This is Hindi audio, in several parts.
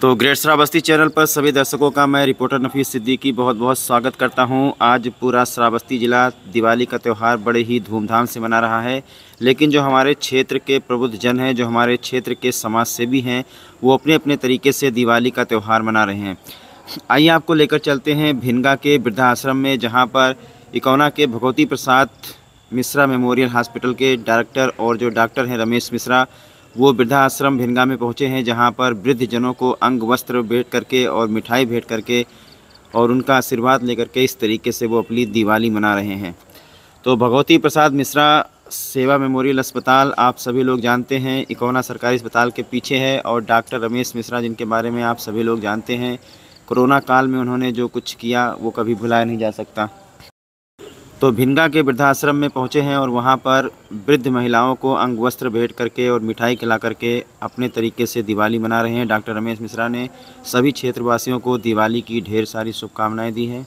तो ग्रेट श्रावस्ती चैनल पर सभी दर्शकों का मैं रिपोर्टर नफीस सिद्दीकी बहुत बहुत स्वागत करता हूँ। आज पूरा श्रावस्ती ज़िला दिवाली का त्यौहार बड़े ही धूमधाम से मना रहा है। लेकिन जो हमारे क्षेत्र के प्रबुद्ध जन हैं, जो हमारे क्षेत्र के समाज सेवी हैं, वो अपने अपने तरीके से दिवाली का त्यौहार मना रहे हैं। आइए आपको लेकर चलते हैं भिनगा के वृद्धाश्रम में, जहाँ पर इकौना के भगवती प्रसाद मिश्रा मेमोरियल हॉस्पिटल के डायरेक्टर और जो डॉक्टर हैं रमेश मिश्रा वो वृद्धाश्रम भिनगा में पहुँचे हैं, जहाँ पर वृद्ध जनों को अंग, वस्त्र भेंट करके और मिठाई भेंट करके और उनका आशीर्वाद लेकर के इस तरीके से वो अपनी दिवाली मना रहे हैं। तो भगवती प्रसाद मिश्रा सेवा मेमोरियल अस्पताल आप सभी लोग जानते हैं, इकोना सरकारी अस्पताल के पीछे है और डॉक्टर रमेश मिश्रा जिनके बारे में आप सभी लोग जानते हैं, कोरोना काल में उन्होंने जो कुछ किया वो कभी भुलाया नहीं जा सकता। तो भिंगा के वृद्धाश्रम में पहुँचे हैं और वहाँ पर वृद्ध महिलाओं को अंग वस्त्र भेंट करके और मिठाई खिला करके अपने तरीके से दिवाली मना रहे हैं। डॉक्टर रमेश मिश्रा ने सभी क्षेत्रवासियों को दिवाली की ढेर सारी शुभकामनाएँ दी हैं।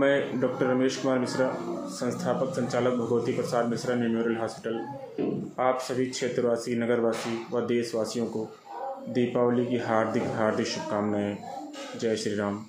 मैं डॉक्टर रमेश कुमार मिश्रा, संस्थापक संचालक भगवती प्रसाद मिश्रा, मेमोरियल हॉस्पिटल, आप सभी क्षेत्रवासी, नगरवासी व देशवासियों को दीपावली की हार्दिक हार्दिक शुभकामनाएँ। जय श्री राम।